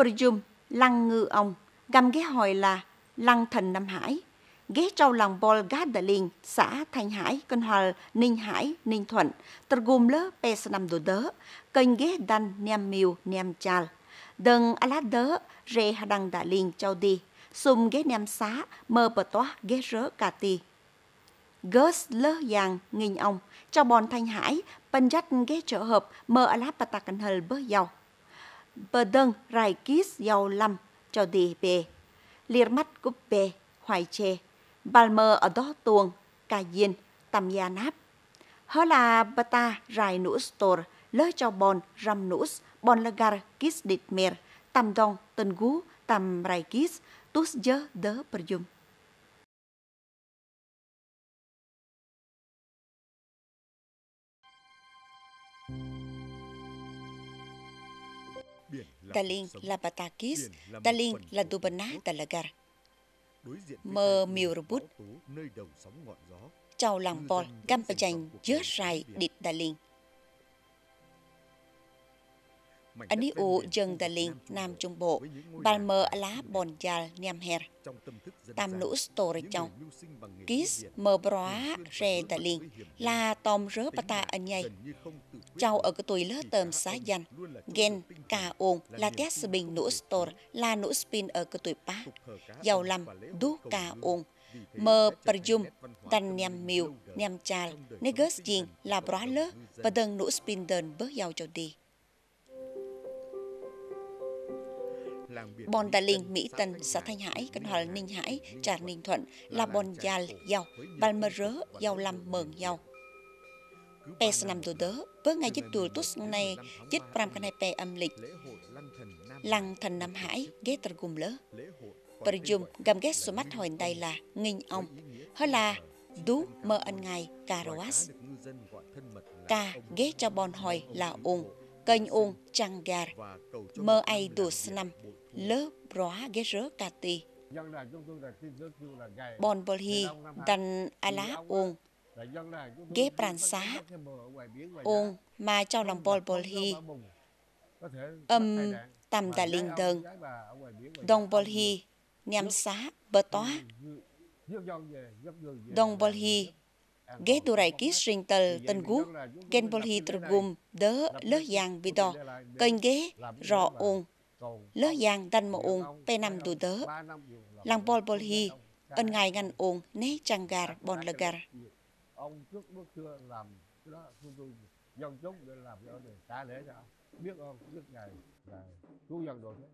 Perjum, lăng ngư ông, găm ghé hồi là lăng thần Nam Hải, ghé trâu làng Bol Gát xã Thanh Hải, Cân Hòa, Ninh Hải, Ninh Thuận, tờ gồm lỡ bè năm đồ đớ, kênh ghé đan niam miu niam chal. Đừng á lát đớ, rê hà đăng Đà Liên châu đi, xung ghé niam xá, mơ bờ toá ghé rớ cà ti. Gus lơ giang nghìn ông, cho bòn Thanh Hải, bần dắt ghé trở hợp, mơ á bà tà cần hờ bơ giàu. Bờ đơn rai kis giàu lâm, cho đi bê Liệt mắt cúp bê hoài chê. Balmer ở đó tuồng, cà yên, tầm gia náp. Hớ là bata rai nus tor, lỡ cho bon ram nus, bon lagar kis dit mer, tầm dong tân gú, tầm rai kis, tus dơ đỡ perjum. Talin là Batakis, Talin là Dubana Talagar. Mơ miêu bút, chào làng bà chành, dớt rai, địt đà liên. Ani u dân đà liên, Nam Trung Bộ, bàn mơ lá bòn già niam her. Tam nũ story trong. Kis mơ bróa rè đà liên, là tòm rớ bà ta ân nhây. Cháu ở cái tuổi lỡ tầm xá dành, Gen, cà ồn là tét sư bình nũ store, là nũ spin ở cái tuổi bá. Giàu lầm, đú cà ồn, Mơ perjum, đàn niam miu, niam chal, negus dinh là bó lơ và đừng nũ spin đơn bớt giàu cho đi. Bon Đà Linh, Mỹ Tân, xã Thanh Hải, Cần Hòa, Ninh Hải, Trà Ninh Thuận là Bon già Giàu, Ban Mơ Rớ, Giàu Lâm, Mường Giàu. Pe năm tu đớ, với ngày dứt tuổi tốt này, dứt pram cái này pe âm lịch. Lăng thần Nam Hải, ghé tờ gùm lỡ. Bởi dùm gầm ghét số mắt hồi đây là nghinh ông, hơi là đú mơ anh ngài cà roas. Ca ghé cho bon hồi là ung, kênh ung trăng gà, mơ ai đủ năm, lỡ róa ghé rớ cà tì. Bon bol hi, đàn a lá ung, ghế pran xá. Ôn mà trong lòng bol bol hi âm tầm đà linh đơn đồng bol hi nhằm xá bờ tóa Đồng bol hi ghé tu rải ký sinh tờ tân gú. Gen bol hi tờ gùm, đớ lỡ giang vì đò. Kênh ghé rọ ôn lỡ giang đanh mộ ôn pe nằm tù đỡ làng bol bol hi ân ngài ngăn ôn né trăng gar bon lơ gar ông trước bước xưa làm cái đó tôi tôi dân chúng để làm cái đó để trả lễ cho ông. Biết ông biết ngài là cứu dân đồ thế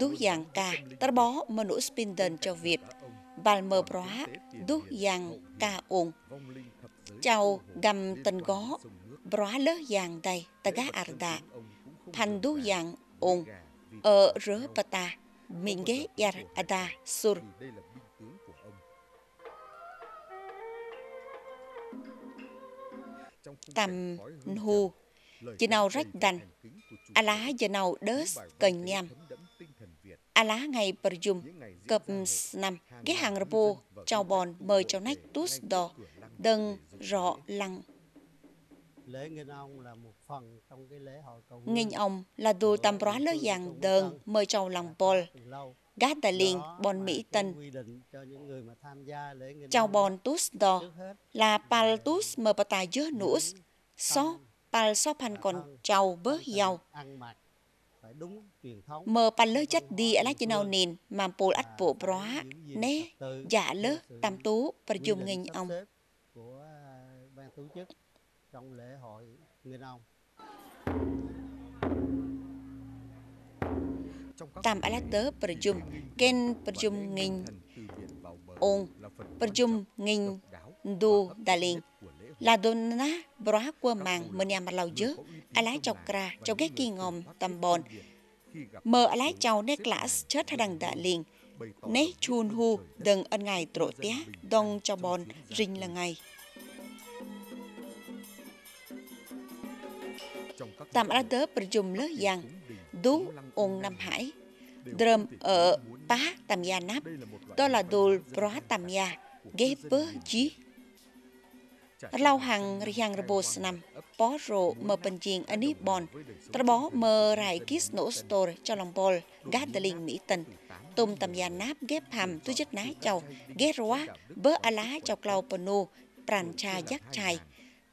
Đú dạng ca, ta bó mà nụ spindon cho Việt, bàn mờ bróa, đú dạng ca ồn. Chào gầm tình gó, bróa lỡ dạng đây, ta gá arda, thành đú dạng ồn, ở rớ bà ta. Minge Yar Ada Sur. Tam hu chỉ nào rách đành, a lá giờ nào đớt cần nhằm. A lá ngày bờ dùm, cập năm, cái hàng rô chào bòn mời chào nách tút đò, đừng rõ lăng lễ nghinh ông là một phần trong cái lễ hội cầu nghinh ông là đồ tam bó lỡ dạng đơn mời chầu lòng bol gát tại liền bon mỹ tân chào bon tus đo là pal tus bà tài dơ nus so pal so pan còn chào bớ giàu. mờ pal lỡ chất đi ở lá trên nào nền mà pol ắt bộ bó nè dạ lỡ tam tú và dùng nghinh ông trong lễ hội Nguyên Ông. Tam Alater Perjum Ken Perjum Nghìn Ôn Perjum Nghìn Du Dalin là Donna Bra qua màng mơ nhà mặt lau dớ a lái chọc ra cho ghét kỳ ngòm tầm bòn mơ a lái chào nét class chết đằng đạ liền nét chun hu đừng ân ngày trội té đông cho bòn rinh là ngày tam ada perjum le yang du ong Nam Hải drum ở Pá Tam Gia Nắp đó là đồ bó Tam Gia ghé bớ chí. Lau hàng riang rebo snam bó rộ mờ bần chiên ani bon tra bó mờ rai kis nổ store cho lòng bol gatling mỹ tân tôm tầm già náp ghép hàm tu chất ná chầu ghé róa bớ a lá chầu clau panu pran cha giác chai.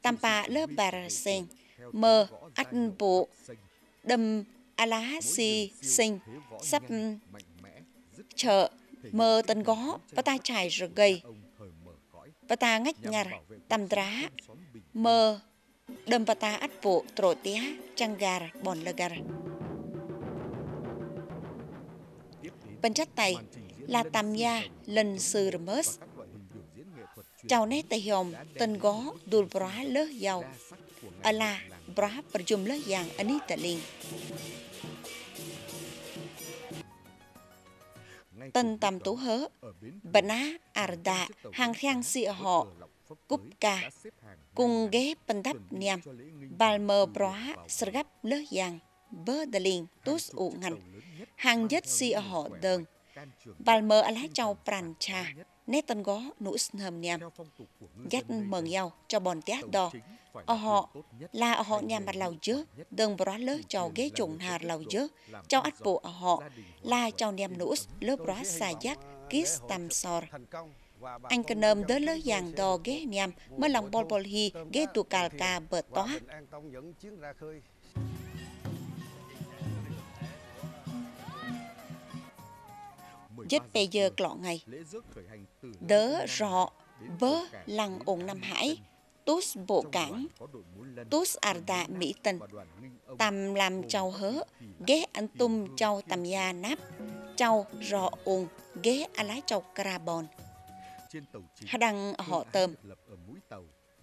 tampa lơ bà sen mờ ăn bộ, đâm a lá si sinh, sắp chợ, mơ tân gó và ta trải rồi gầy và ta ngách nhar tam trá, mơ đâm và ta ắt bộ trổ tía trăng gà, bòn lơ gà. Bên trách tay là tam gia lần sư rmus chào nét tay hồng, tân gó đùl bra lơ giàu. Ở là bra perjum lơ yang anita Ling tân Tâm tú hớ bana arda hàng khang si họ cúp ca cùng ghé bần đắp niam balmer Broa, sergap lơ yang bơ đà linh tus u ngành hàng nhất si họ đơn balmer alá châu pran cha nét tân gó nụ snầm niam dắt mừng nhau cho bọn té đo ở họ là ở họ nhà mặt lầu chớ đừng bó lỡ cho ghế trùng hà lầu chớ cho ắt bộ ở họ là cho niam nụ lớp bó xa giác kiss tam sor anh cần nơm đỡ lỡ dàng đò ghế niam mới lòng bol bol hi ghế tù cà cà bờ tóa dứt bây giờ clọ ngày. đỡ rọ bớ lăng ổn Nam Hải tus bộ cảng tus arda Mỹ Tân tầm làm châu hớ ghé anh tum châu tầm gia nắp châu rọ ồn ghé a lá châu carbon hà đăng họ tôm.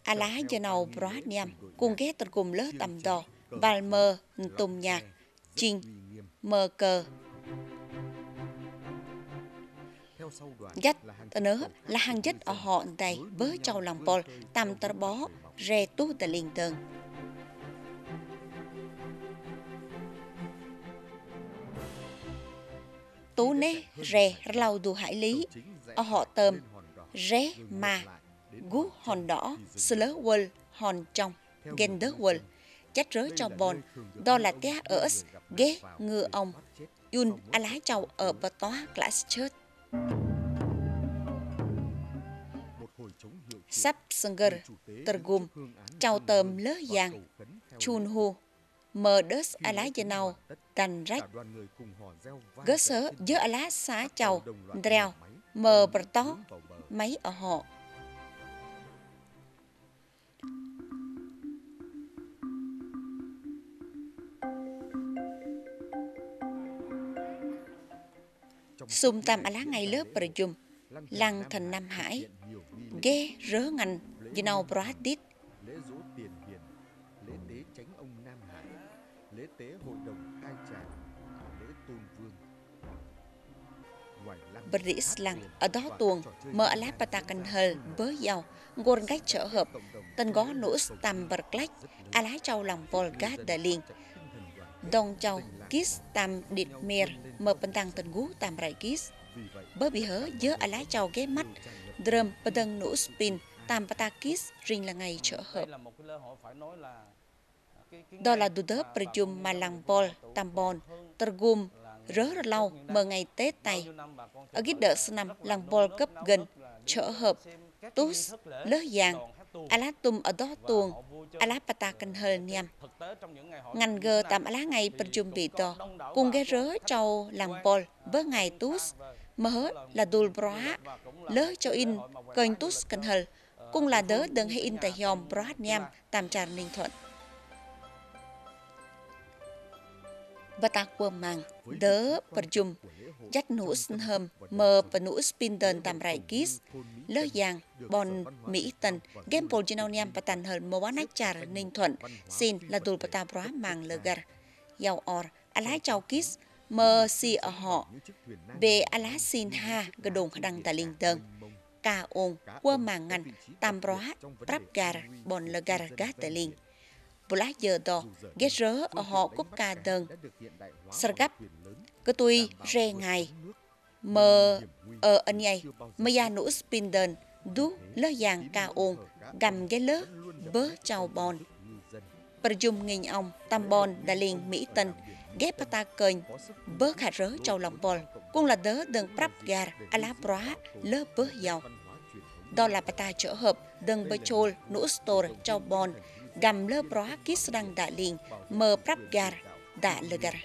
a lá giờ nào bó niam cùng ghé tận cùng lỡ tầm đò Valmer tùm nhạc chinh mờ cờ dắt nớ, là hàng dắt ở họ đây bớ châu lòng bò tam tờ bó, rè tu tờ linh tường. Tú nê, rè lau đù hải lý, ở họ tơm ré mà, gú hòn đỏ slớ quân hòn trong gen đớ quơ rớ cho bòn đó là té ở ghé ngư ông. Yun, a lá châu ở bờ toa class Sap sắp Tergum chào Tơm lỡ giang chun hu mờ Đớs a lá Dê Nau, tành rách gớ sớ dớ a lá xá chào dreo mờ bờ tó máy ở họ. Xung tam a lá ngay lớp bờ dùm lăng thành Nam Hải ghê rớ ngành như nào bra tít lễ dỗ tiền hiền lễ tế tránh ông Nam Hải lễ tế hội đồng hai tràng lễ tôn vương. Bris lăng ở đó tuồng mở alá bata cần hờ bớ giàu ngôn cách trở hợp. tân gó nũ tam bật lách alá châu lòng volga đà liên Đông châu kis tam địt mer mở bần tăng tân gú tam rải kis bớ bị hớ dớ alá châu ghé mắt drum và nũ spin. Tam patakis riêng là ngày trở hợp. Đó là Dudep Prajum Malangpol Tambon Tergum rớ lâu mờ ngày Tết tay. Ở cái đợt năm Langpol cấp gần trở hợp. Tus lỡ giang Alatum ở đó tuồng. Alapata canh hờ niam Ngành gờ tạm alá ngày Prajum bị to cùng ghé rớ châu Langpol với ngày Tus mơ là dul bra lỡ cho in, cơn tus cần hờ cũng là đỡ đừng hay in tại hiòm bra niam tam tràn ninh thuận. Và ta qua mang đỡ perjum dắt nụ sân hầm mờ và nụ spin đơn tam rải kis lỡ giang bon mỹ tần game pol general và tàn hờn mô nách char ninh thuận, xin là dul bata bra mang lơ gar giàu or alái chào kis mơ si ở họ. Về alasin ha gờ đồng đăng ta linh tơn. Ca ôn qua màng ngành, tam róa prap gar, bon lơ gar gá ta linh. Bù lá giờ đó ghé rớ ở họ cúp ca đơn. Sơ gấp cơ tuy rê ngày mơ ở anh ấy mơ ya nụ spin đơn đu lơ giang ca ôn, gầm ghé lơ bớ chào bòn. Perjum nghìn ông, tam bon đà liên Mỹ Tân ghép ta kênh bớ khả rớ châu lòng bồn cũng là đớ đừng prap gar ala à bra lơ bớ giàu đó là ta trở hợp, đừng bơ chôl nũ store châu bồn gầm lơ bra kis đăng Đạ liền, mờ prap gar Đạ lơ gar